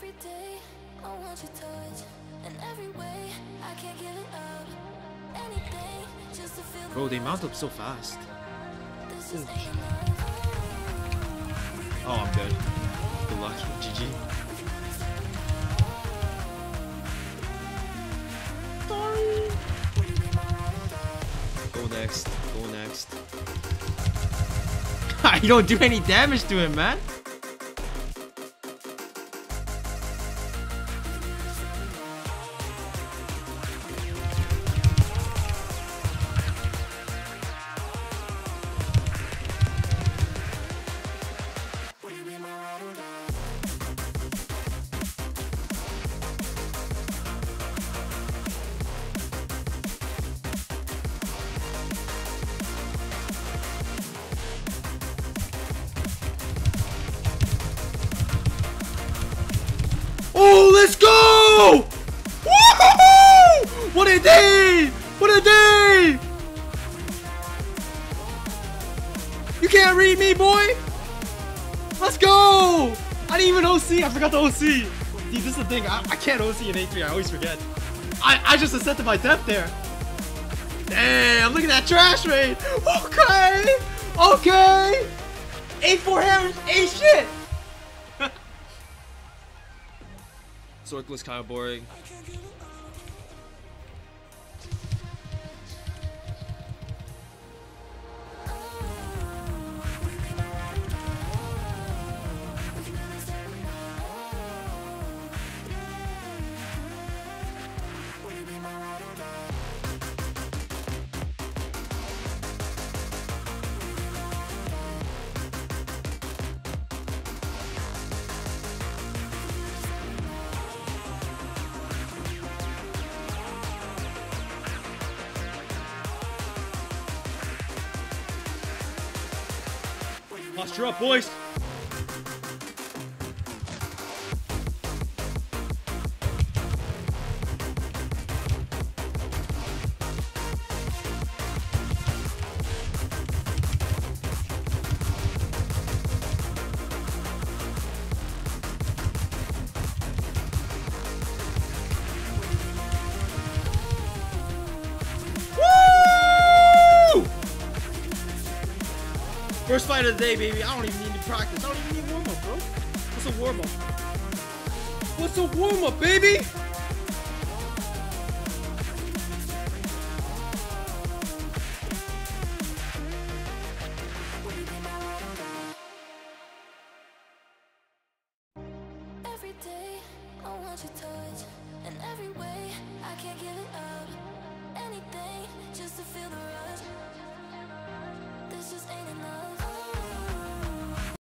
Every day, I want your touch. In every way, I can't give it up. Anything, just to feel Bro, they mount up so fast. This just. Oh, I'm dead. Good luck. GG. Sorry. Go next. Go next. you don't do any damage to him, man. What a day! What a day! You can't read me, boy! Let's go! I didn't even OC. I forgot the OC. See, this is the thing. I, I can't OC in A3. I always forget. I, I just accepted my death there. Damn, look at that trash rate. Okay. Okay. A4 hammers A shit. Circle is kind of boring. Posture up, boys. First fight of the day, baby. I don't even need to practice. I don't even need warm up, bro. What's a warm up? What's a warm up, baby? Touch, and every way I can't give it up. Anything.